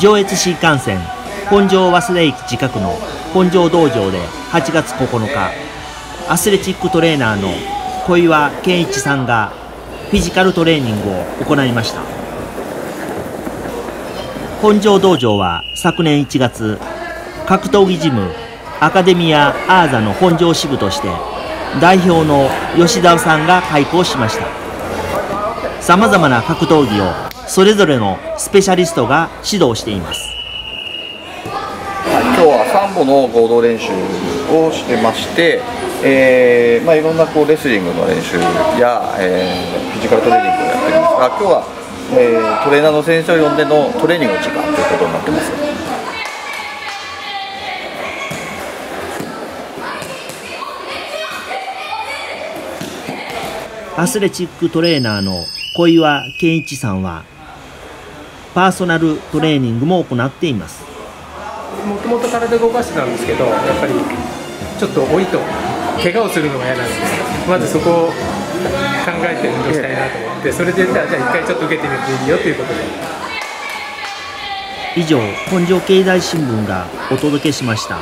上越新幹線本庄早稲田駅近くの本庄道場で8月9日アスレチックトレーナーの小岩健一さんがフィジカルトレーニングを行いました。本庄道場は昨年1月格闘技ジムアカデミアアーザの本庄支部として代表の吉田さんが開校しました。さまざまな格闘技をそれぞれのスペシャリストが指導しています。今日はサンボの合同練習をしてまして、えーまあ、いろんなこうレスリングの練習や、えーフィジカルトレーニングをやってるんですが今日は、えートレーナーの先生を呼んでのトレーニングの時間ということになってます。アスレチックトレーナーの小岩健一さんはパーソナルトレーニングも行っています。もともと体動かしてたんですけどやっぱりちょっと老いと怪我をするのが嫌なんでまずそこを考えて運動したいなと思ってそれでじゃあじゃあ一回ちょっと受けてみていいよということで。以上本庄経済新聞がお届けしました